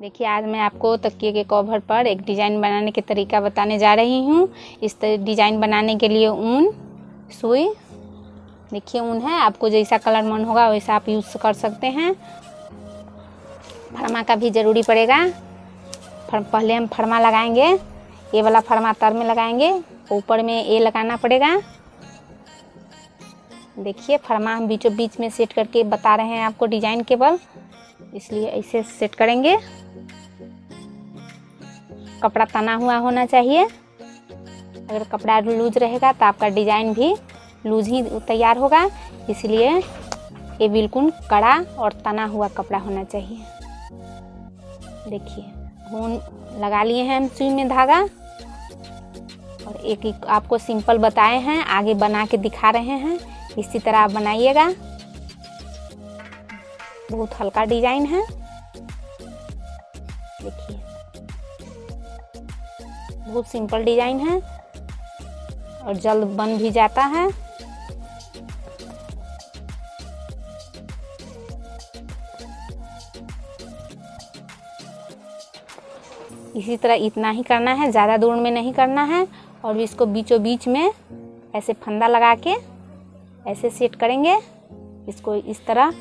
देखिए, आज मैं आपको तकिए के कवर पर एक डिज़ाइन बनाने के तरीका बताने जा रही हूँ। इस डिज़ाइन बनाने के लिए ऊन, सुई, देखिए ऊन है। आपको जैसा कलर मन होगा, वैसा आप यूज़ कर सकते हैं। फरमा का भी ज़रूरी पड़ेगा। पहले हम फरमा लगाएँगे। ये वाला फरमा तर में लगाएँगे। ऊपर में ए लगाना पड़ेगा। देखिए, फरमा हम बीचों बीच में सेट करके बता रहे हैं आपको डिज़ाइन केवल। इसलिए ऐसे सेट करेंगे। कपड़ा तना हुआ होना चाहिए। अगर कपड़ा लूज रहेगा तो आपका डिज़ाइन भी लूज ही तैयार होगा। इसलिए ये बिल्कुल कड़ा और तना हुआ कपड़ा होना चाहिए। देखिए ऊन लगा लिए हैं हम सुई में धागा। और एक, एक आपको सिंपल बताए हैं आगे बना के दिखा रहे हैं। इसी तरह आप बनाइएगा। बहुत हल्का डिज़ाइन है। देखिए। बहुत सिंपल डिज़ाइन है और जल्द बन भी जाता है। इसी तरह इतना ही करना है, ज़्यादा दूर में नहीं करना है और इसको बीचों बीच में ऐसे फंदा लगा के ऐसे सेट करेंगे। इसको इस तरह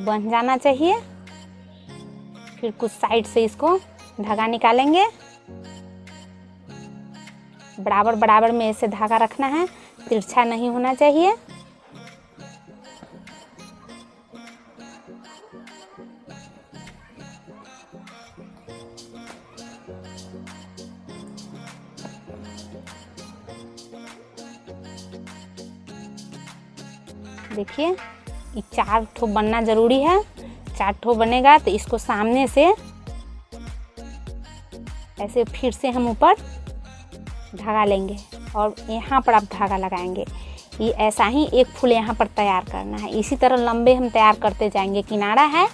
बन जाना चाहिए। फिर कुछ साइड से इसको धागा निकालेंगे। बराबर बराबर में ऐसे धागा रखना है। तिरछा नहीं होना चाहिए। देखिए, ये चार ठो बनना ज़रूरी है। चार ठो बनेगा तो इसको सामने से ऐसे फिर से हम ऊपर धागा लेंगे और यहाँ पर आप धागा लगाएँगे। ये ऐसा ही एक फूल यहाँ पर तैयार करना है। इसी तरह लंबे हम तैयार करते जाएँगे। किनारा है,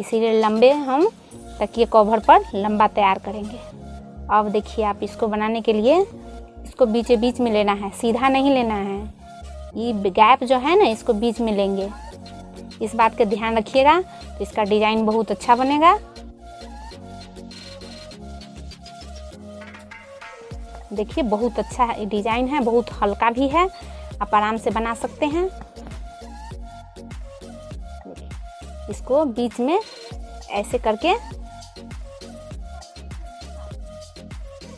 इसीलिए लंबे हम तकिए कवर पर लंबा तैयार करेंगे। अब देखिए आप इसको बनाने के लिए इसको बीचे बीच में लेना है, सीधा नहीं लेना है। ये गैप जो है ना, इसको बीच में लेंगे। इस बात का ध्यान रखिएगा तो इसका डिज़ाइन बहुत अच्छा बनेगा। देखिए, बहुत अच्छा डिज़ाइन है, बहुत हल्का भी है। आप आराम से बना सकते हैं। इसको बीच में ऐसे करके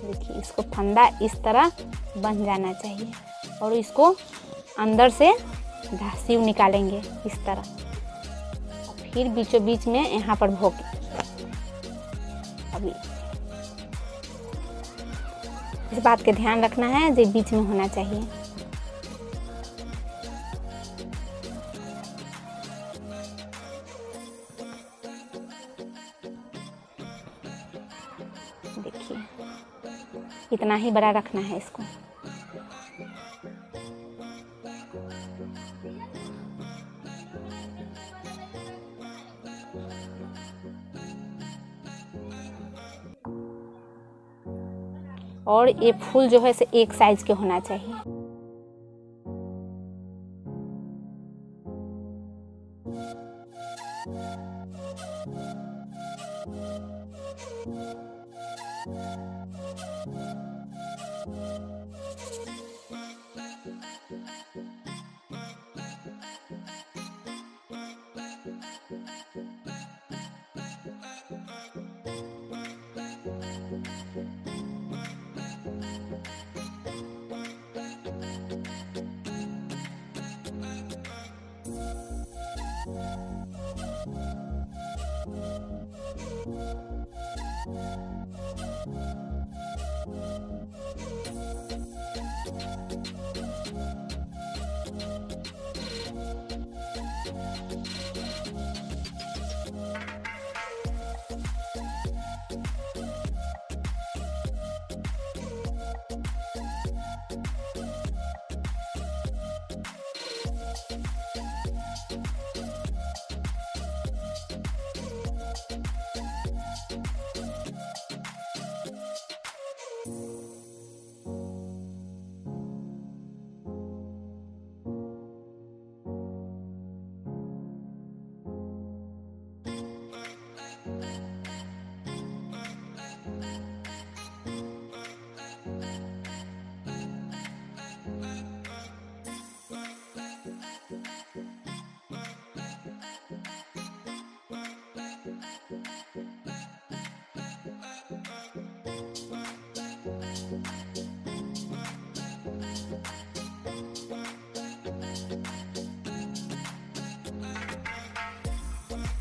देखिए, इसको फंदा इस तरह बन जाना चाहिए और इसको अंदर से घासीव निकालेंगे इस तरह। फिर बीचों बीच में यहाँ पर भोग अभी इस बात का ध्यान रखना है जो बीच में होना चाहिए। देखिए, इतना ही बड़ा रखना है इसको। और ये फूल जो है से एक साइज़ के होना चाहिए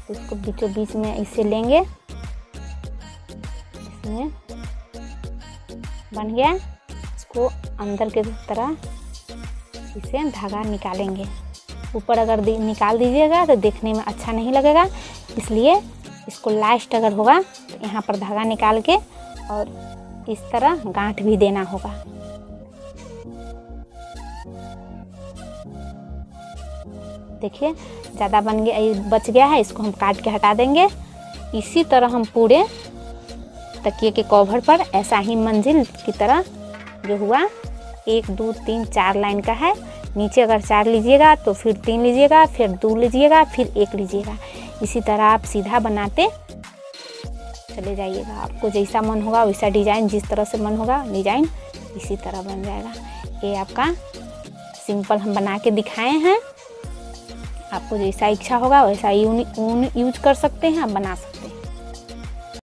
इसको बीचों बीच में इसे लेंगे। इसमें बन गया। इसको अंदर के तरह इसे धागा निकालेंगे। ऊपर अगर निकाल दीजिएगा तो देखने में अच्छा नहीं लगेगा। इसलिए इसको लास्ट अगर होगा तो यहाँ पर धागा निकाल के और इस तरह गांठ भी देना होगा। देखिए, ज़्यादा बन गया बच गया है, इसको हम काट के हटा देंगे। इसी तरह हम पूरे तकिए के कवर पर ऐसा ही मंजिल की तरह जो हुआ, एक, दो, तीन, चार लाइन का है। नीचे अगर चार लीजिएगा तो फिर तीन लीजिएगा, फिर दो लीजिएगा, फिर एक लीजिएगा। इसी तरह आप सीधा बनाते चले जाइएगा। आपको जैसा मन होगा, वैसा डिज़ाइन, जिस तरह से मन होगा, डिज़ाइन इसी तरह बन जाएगा। ये आपका सिंपल हम बना के दिखाए हैं। आपको जैसा इच्छा होगा वैसा ऊन यूज़ कर सकते हैं आप बना सकते हैं।